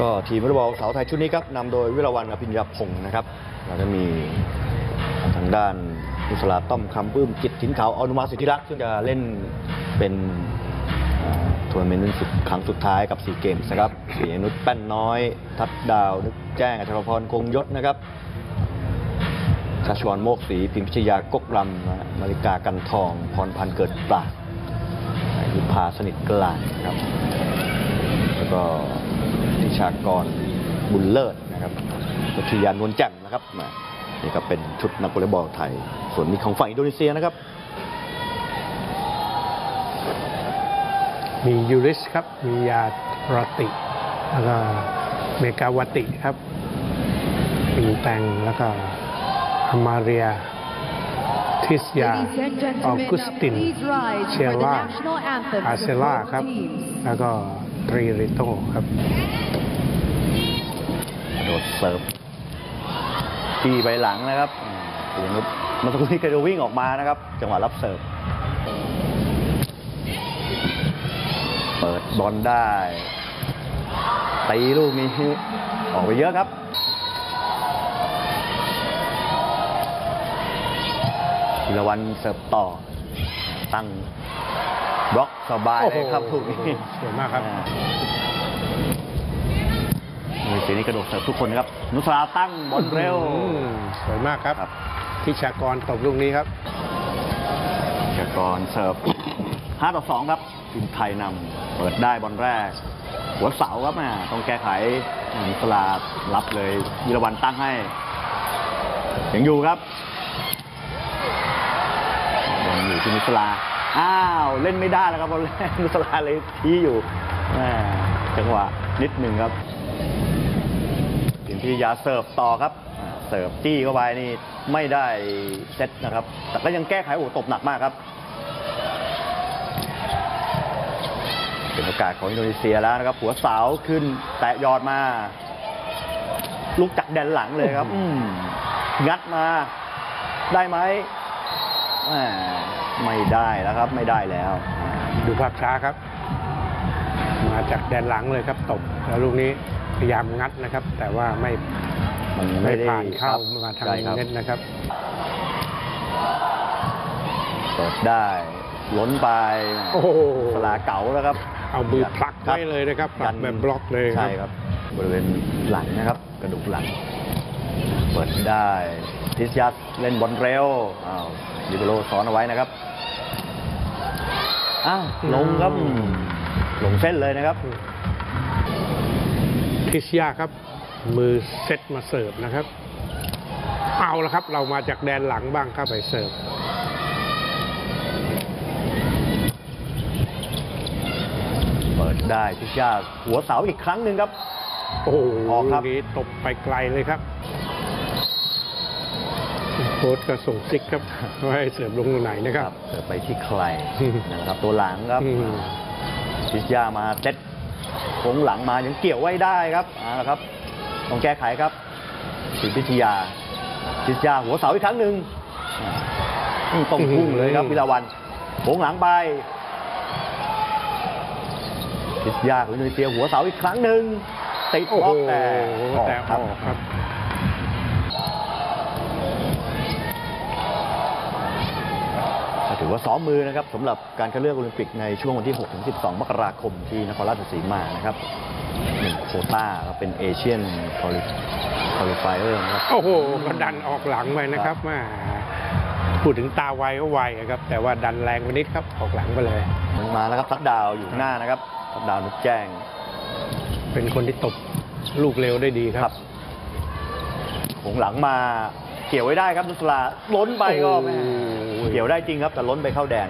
ก็ทีมวอลเลย์บอลสาวไทยชุดนี้ครับนำโดยวิลาวัณย์ อภิญญาพงศ์นะครับแล้วก็มีทางด้านนุศราต้อมคำ ปลื้มจิตร์ ถินขาวอรอุมาสิทธิรักษ์ซึ่งจะเล่นเป็นทัวร์นาเมนต์สุดครั้งสุดท้ายกับซีเกมส์นะครับปิยะนุชแป้นน้อย ทัดดาว นึกแจ้งอัจฉราพรคงยศนะครับชัชชุอรโมกศรีพิมพิชยา ก๊กรัมย์นะฮะมลิกากันทอง พรพรรณ เกิดปราชญ์ยุพาสนิทกลางครับากรบุญเลิศนะครับวัชยานวลแจ่มนะครับนี่ก็เป็นชุดนักวอลเลย์บอลไทย ส่วนมีของฝั่งอินโดนีเซียนะครับ มียูริสครับ มียาโรติแล้วก็เมกาวติครับปิงแปงแล้วก็อามาเรียทิสยาออกุสตินเชลล่าอาเซล่าครับ แล้วก็ทรีริโตครับ โดดเสิร์ฟที่ไปหลังนะครับอืมปีนุชเมื่อสักครู่นี้ก็จะวิ่งออกมานะครับ จังหวะรับเสิร์ฟเปิดบอลได้ตีลูกนี้ออกไปเยอะครับธีรวันเสิร์ฟต่อ ตั้งบล็อกสบายเลยครับโอ้ลูกโหนี้สวยมากครับอ่ มือเสียนี่กระโดดเสิร์ฟทุกคนนะครับนุสราตั้งบอลเร็วอืมสวยมากครับ ครับ ทิชากรตบลูกนี้ครับ จากกรเสิร์ฟ 5 ต่อ 2 ครับทีมไทยนำเปิดได้บอลแรก หัวเสาครับแม่ต้องแก้ไขนุสรารับเลยยิรวันตั้งให้ ยังอยู่ครับยังอยู่ที่นุสราอ้าว เล่นไม่ได้แล้วครับบอลแรกนุสราเลยที่อยู่แม่จังหวะนิดหนึ่งครับทีม พิทยาเสิร์ฟต่อครับอ่าเสิร์ฟจี้เข้าไปนี่ไม่ได้เซตนะครับ แต่ก็ยังแก้ไขโอ้ตบหนักมากครับเป็นโอกาสของอินโดนีเซียแล้วนะครับ หัวเสาขึ้นแตะยอดมาลูกจากแดนหลังเลยครับอืมงัดมาได้ไหมแหม่ไม่ได้แล้วครับ ไม่ได้แล้ว ดูภาพช้าครับ มาจากแดนหลังเลยครับตบแล้วลูกนี้พ ยายามงัดนะครับ แต่ว่าไม่มันไม่ไม่ได้ผ่านเข้ามาทางใช่ครับเน็ตนะครับ เปิดได้ล้นไปโอ้โห สลาเก๋าแล้วครับเอามือผลักไว้เลยนะครับผลักแบบบล็อกเลยครับ ใช่ครับ บริเวณหลังนะครับ กระดูกหลัง เปิดได้ทิสยัสเล่นบอลเร็วอ้าวดิโบโลซ้อนเอาไว้นะครับอ้าวลงครับอืมลงเส้นเลยนะครับ ทิชยาครับ มือเซตมาเสิร์ฟนะครับ เอาละครับ เรามาจากแดนหลังบ้างครับไปเสิร์ฟเปิดได้ทิสยัสหัวเสาอีกครั้งหนึ่งครับ โอ้โหออกครับลูกนี้ตบไปไกลเลยครับโค้ชก็ส่งซิกครับว่าให้เสิร์ฟลงตรงไหนนะครับเสิร์ฟไปที่ใครนะครับตัวหลังครับอืมทิสยามาเซต โค้งหลังมายังเกี่ยวไว้ได้ครับเอาละครับต้องแก้ไขครับสิพิทยาทิสยาหัวเสาอีกครั้งหนึ่งอืมต้องพุ่งเลยครับวิลาวัณย์โค้งหลังไปทิสยาของอินโดนีเซียหัวเสาอีกครั้งหนึ่งติดโอ้โหล็อกแต่ออกแต่ครับ ถือว่าซ้อมมือนะครับสำหรับการคัดเลือกโอลิมปิกในช่วงวันที่ 6-12 มกราคมที่นครราชสีมานะครับหนึ่งโควต้าก็เป็น Asian Quali Qualifier นะครับโอ้โหก็ดันออกหลังไปนะครับแม่พูดถึงตาไวก็ไวครับ แต่ว่าดันแรงไปนิดครับออกหลังไปเลยมันมาแล้วครับทักดาวอยู่ข้างหน้านะครับทักดาวนึกแจ้ง เป็นคนที่ตบลูกเร็วได้ดีคครัรับบหงหลังมาเกี่ยวไว้ได้ครับนุสลาล้นไปก็แม่โอ้ย เกี่ยวได้จริงครับ แต่ล้นไปเข้าแดน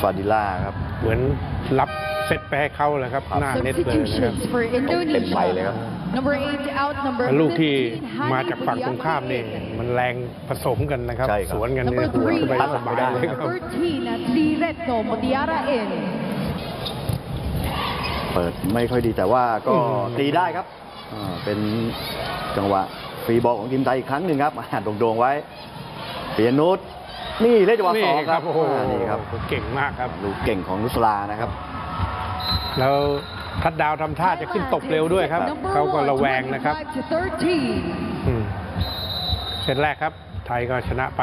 ฟาดิล่าครับ เหมือนรับเซตไปให้เขาเลยครับครับ หน้าเน็ตเลยนะครับ Substitutions for เต็มใบเลยครับ Indonesia. Number 8 out, number แล้วลูกที่ 15, มาจากฝั่งตรงข้ามนี่ Hani มันแรงผสมกันนะครับใช่ครับสวนกัน Number เนี่ยหัว3ขึ้นไป out, สบายเลยครับ number 13, Tliretno Mutiara in. เปิดไม่ค่อยดีแต่ว่าก็อืมตีได้ครับอ่าเป็นจังหวะฟรีบอลของทีมไทยอีกครั้งหนึ่งครับอ่าโด่งๆไว้เปียนุช นี่เล่นจังหวะสองครับโอ้โหอ่านี่ครับ เก่งมากครับ ลูกเก่งของนุสลานะครับ แล้วทัดดาวทำท่าจะขึ้นตบเร็วด้วยครับ Number เขาก็ one, ระแวงนะครับ25 to 13. อืมเซตแรกครับ ไทยก็ชนะไป